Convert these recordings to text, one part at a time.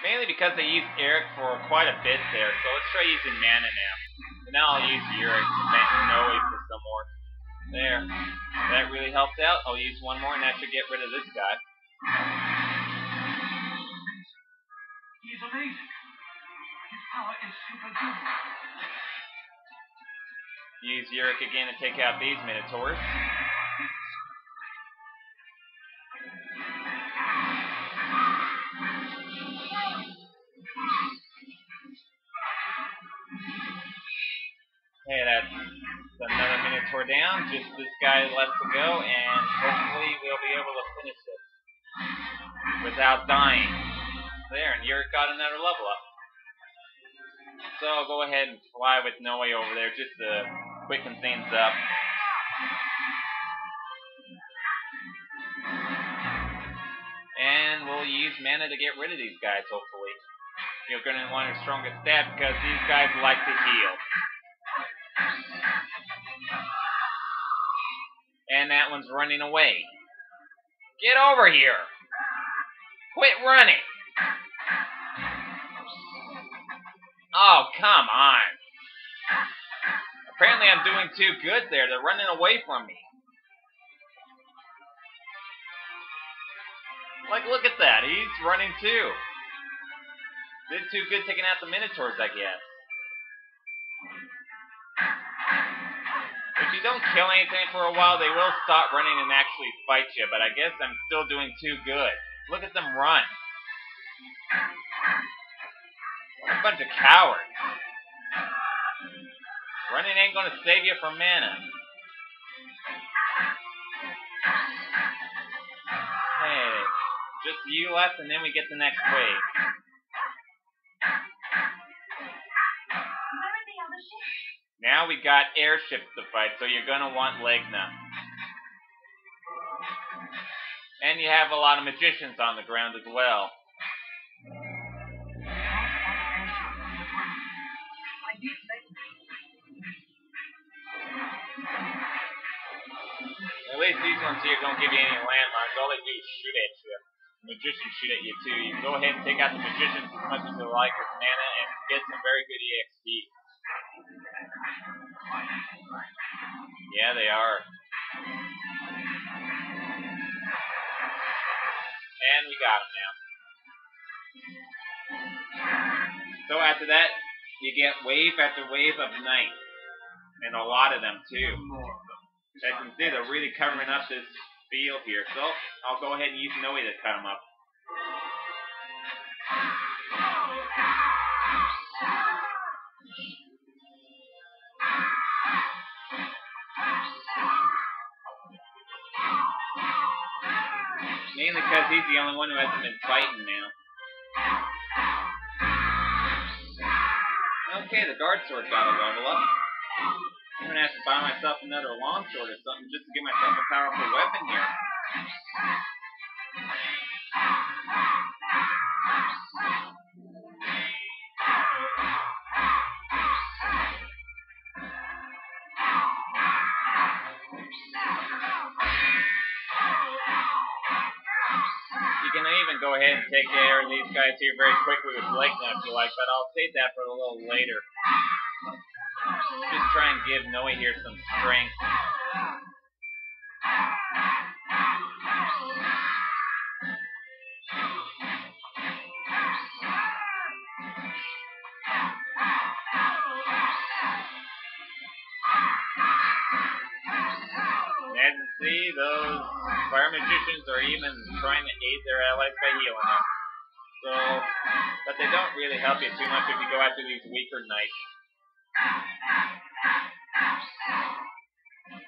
Mainly because I used Urick for quite a bit there, so let's try using mana now. And now I'll use Urick to make Nowe for some more. There. That really helped out. I'll use one more and that should get rid of this guy. He's amazing. His power is superhuman. Use Urick again to take out these Minotaurs. Just this guy left to go, and hopefully we'll be able to finish this without dying. There, and Urick got another level up. So I'll go ahead and fly with Nowe over there just to quicken things up. And we'll use mana to get rid of these guys, hopefully. You're going to want a stronger stat because these guys like to heal. And that one's running away. Get over here! Quit running! Oh, come on. Apparently I'm doing too good there. They're running away from me. Like, look at that. He's running too. Did too good taking out the Minotaurs, I guess. You don't kill anything for a while, they will stop running and actually fight you, but I guess I'm still doing too good. Look at them run. What a bunch of cowards. Running ain't gonna save you from mana. Hey, just you left and then we get the next wave. Now we got airships to fight, so you're gonna want Legna. And you have a lot of magicians on the ground as well. At least these ones here don't give you any landmarks. All they do is shoot at you. Magicians shoot at you too. You can go ahead and take out the magicians as much as you like with mana and get some very good EXP. Yeah, they are. And we got them now. So after that, you get wave after wave of night. And a lot of them too. As you can see, they're really covering up this field here. So I'll go ahead and use Nowe to cut them up. He's the only one who hasn't been fighting now. Okay, the guard sword got a level up. I'm gonna have to buy myself another longsword or something just to get myself a powerful weapon here. Ahead and take care of these guys here very quickly with Legna if you like, but I'll save that for a little later. Just try and give Nowe here some strength. See, those fire magicians are even trying to aid their allies by healing them. So, but they don't really help you too much if you go after these weaker knights.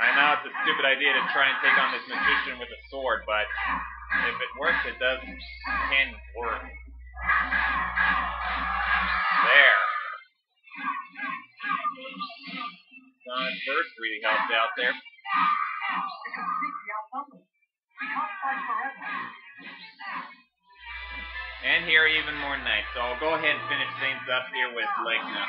I know it's a stupid idea to try and take on this magician with a sword, but if it works, it does can work. There. Sonic Burst really helped out there. And here even more knights, so I'll go ahead and finish things up here with Legna.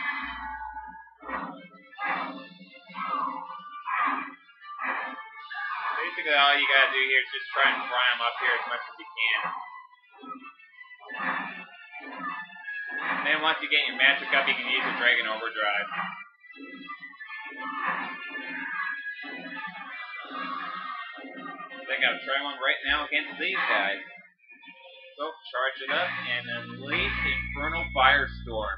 Basically, all you gotta do here is just try and fry them up here as much as you can. And then once you get your magic up, you can use the Dragon Overdrive. I think I'll try one right now against these guys. So, charge it up and unleash Infernal Firestorm.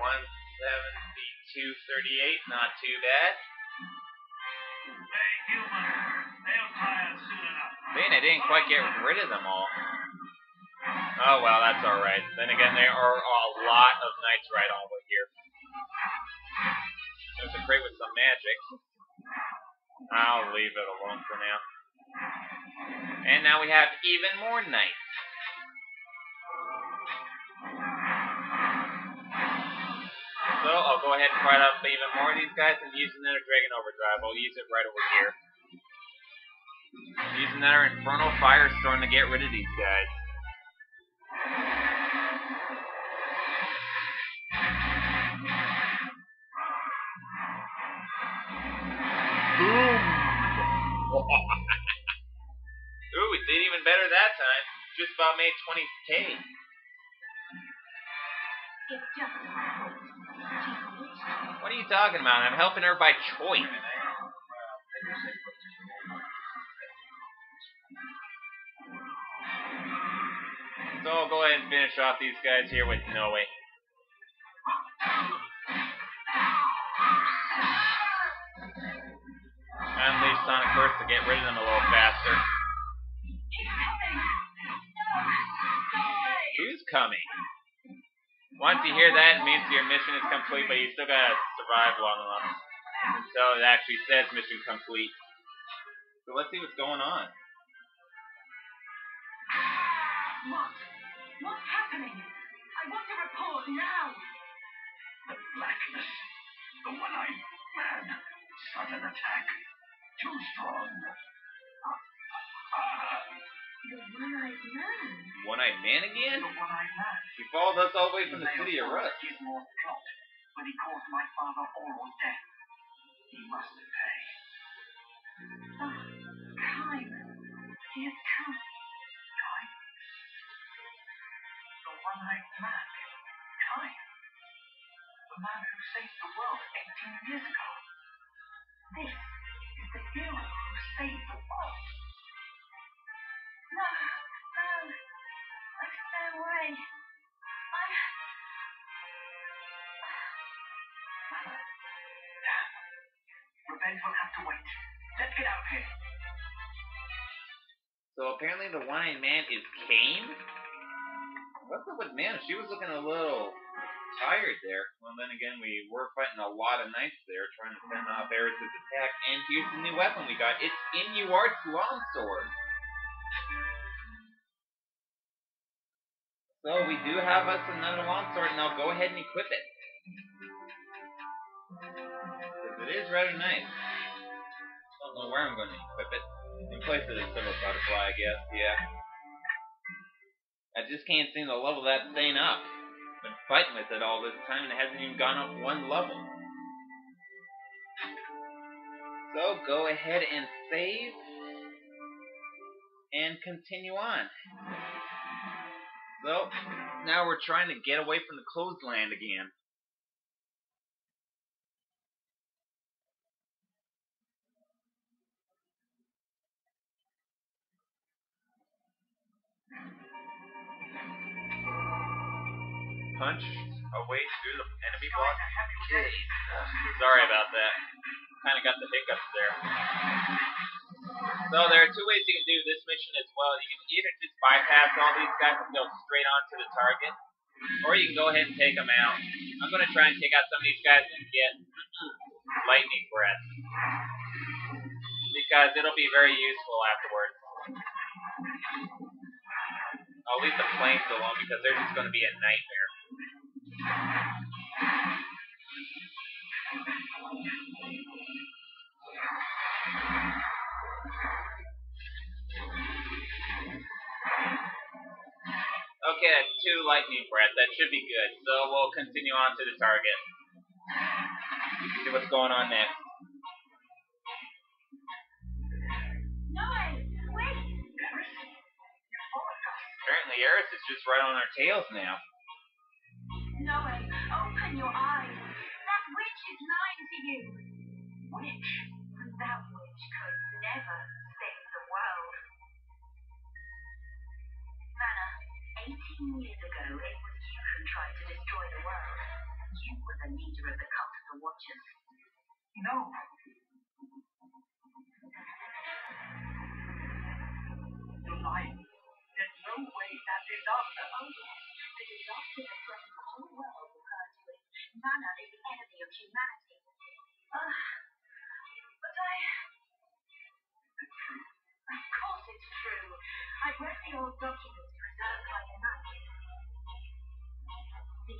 One seventy two thirty eight, not too bad. Hey, human. They'll tire soon enough. Dang, I didn't quite get rid of them all. Oh well, that's alright. Then again, there are a lot of knights right over here. There's a crate with some magic. I'll leave it alone for now. And now we have even more knights. So I'll go ahead and fight up even more of these guys and use another Dragon Overdrive. I'll use it right over here. Use another Infernal Firestorm to get rid of these guys. Ooh, we did even better that time. Just about made 20k. It's just my voice. She's bewitched. What are you talking about? I'm helping her by choice. So I'll go ahead and finish off these guys here with Nowe. Sonic Burst to get rid of them a little faster. Who's coming? Once you hear that, it means your mission is complete, but you still gotta survive long enough until it actually says mission complete. So let's see what's going on. What? What's happening? I want to report now. The blackness. The one-eyed man. Sudden attack. Too strong. The one-eyed man. One-eyed man again? the one-eyed man. He followed us all the way from the city of Rust. Gismor's plot when he caused my father Orwell's death. He must pay. Ah, Caim. He has come. Caim. The one-eyed man. Caim. The man who saved the world 18 years ago. This No, no. Stay away. I. Damn. Revenge will have to wait. Let's get out of here. So apparently the one-eyed man is Caim? What's up with Mana? She was looking a little tired there. Well, then again, we were fighting a lot of knights there, trying to fend off Eris's attack. And here's the new weapon we got. It's Inuart's Longsword. So we do have us another longsword, and I'll go ahead and equip it. 'Cause it is rather nice. Don't know where I'm going to equip it. In place of the silver butterfly, I guess. Yeah. I just can't seem to level that thing up. Been fighting with it all this time, and it hasn't even gone up one level. So go ahead and save, and continue on. So now we're trying to get away from the closed land again. Punch away through the enemy block. Sorry about that. Kind of got the hiccups there. So there are two ways you can do this mission as well. You can either just bypass all these guys and go straight on to the target, or you can go ahead and take them out. I'm going to try and take out some of these guys and get lightning breath. Because it'll be very useful afterwards. I'll leave the flames alone because they're just going to be a nightmare. Okay, that's two lightning breath. That should be good. So we'll continue on to the target. See what's going on next. No, wait. Eris? You followed us. Apparently, Eris is just right on our tails now. Is lying to you. Which? That witch could never save the world. Mana, 18 years ago, it was you who tried to destroy the world. You were the leader of the cult of the Watchers. No.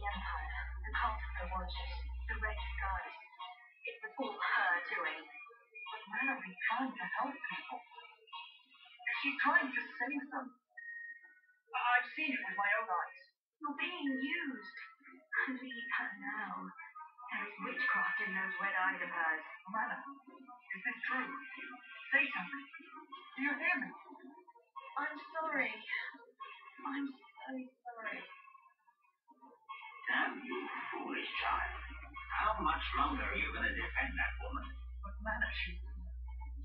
The Empire, the cult of the Watchers, the Red Skies. It was all her doing. But Mallory trying to help people. She's trying to save them. I've seen it with my own eyes. You're being used. Leave her now. There is witchcraft in those red eyes of hers. Mana, is this true? Say something. Do you hear me? Longer are you going to defend that woman? But Mana, she...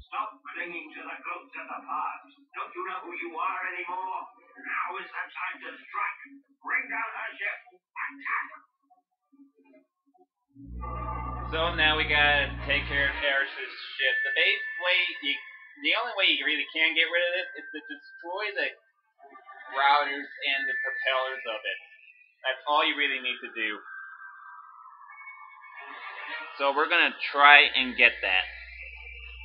Stop clinging to the ghosts of the past. Don't you know who you are anymore? Now is the time to strike. Bring down her ship. Attack. So now we gotta take care of Eris's ship. The base way, you, the only way you really can get rid of this is to destroy the routers and the propellers of it. That's all you really need to do. So we're gonna try and get that.